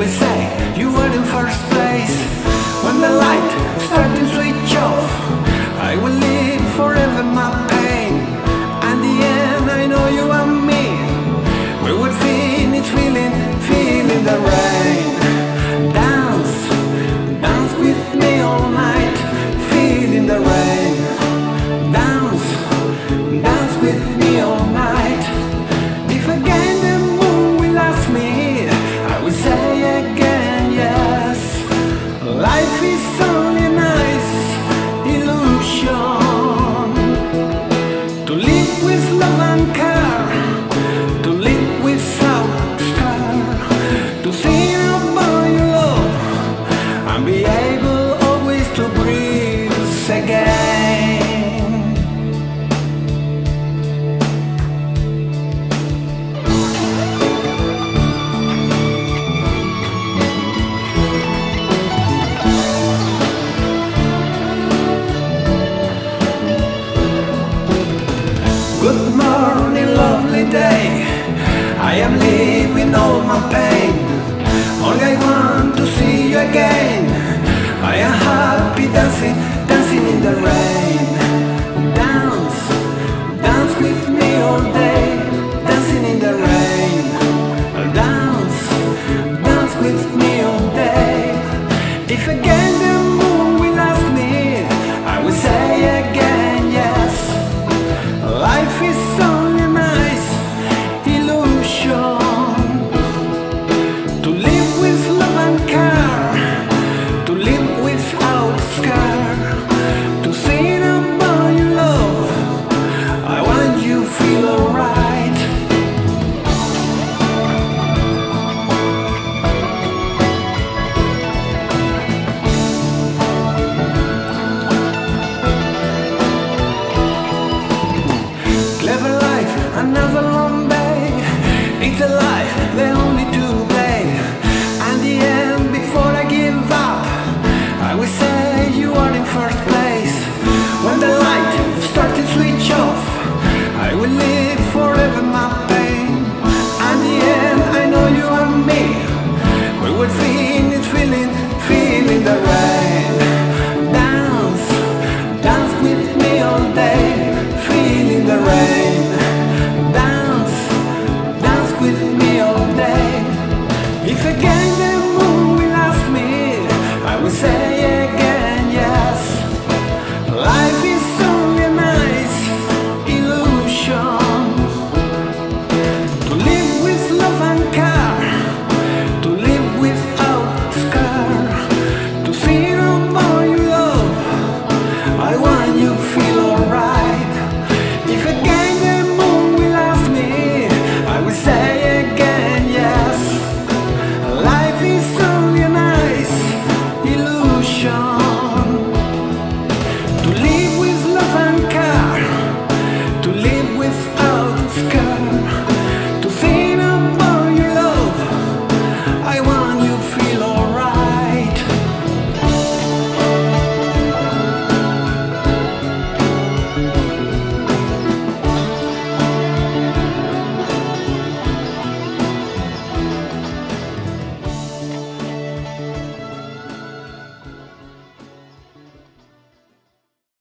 we say. sunny lovely day. I am leaving all my pain. Only I want to see you again.